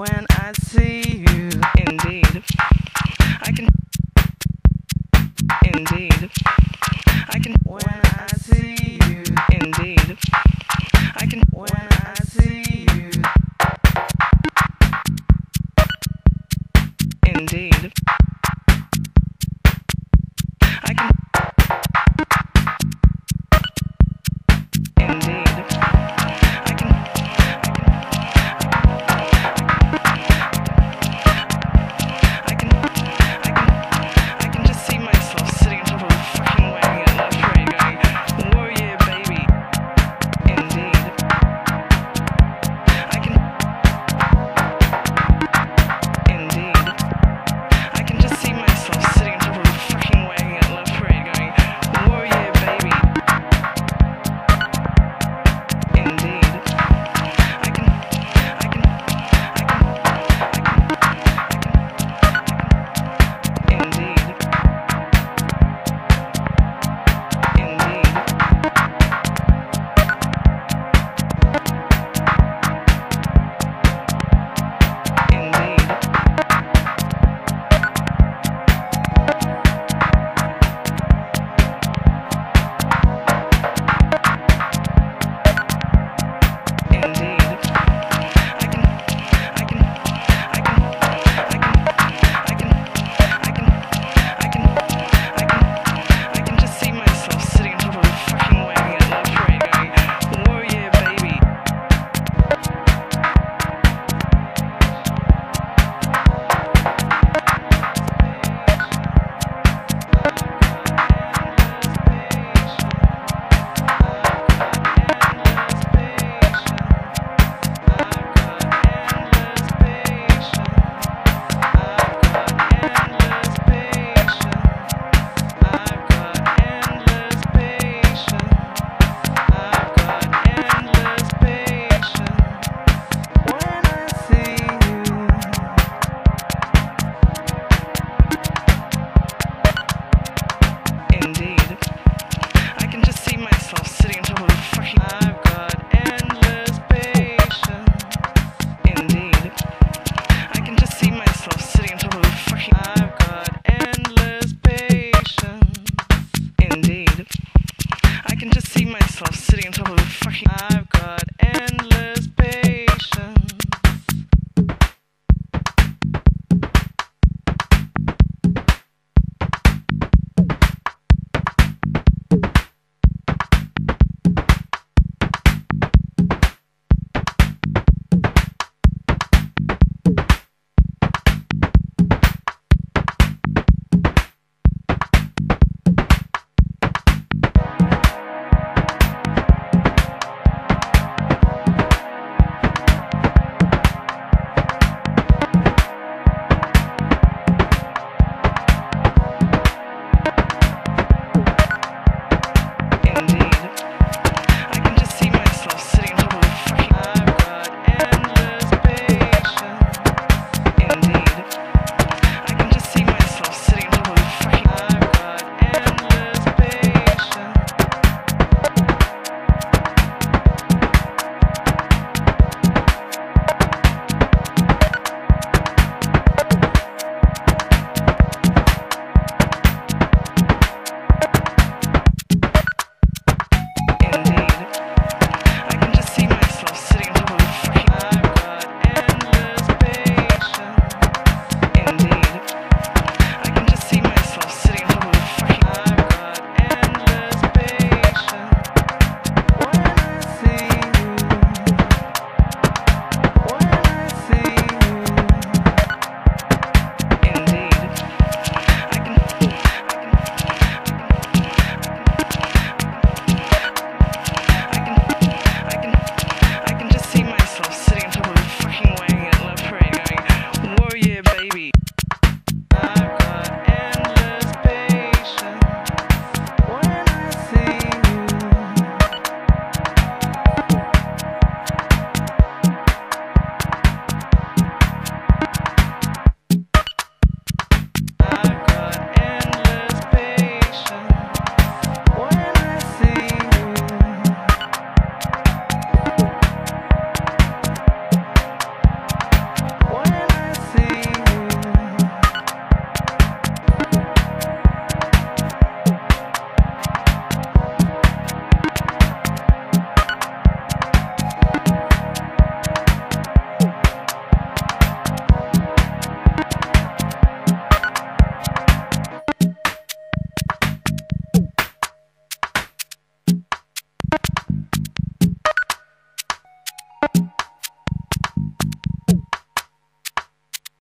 When I see you.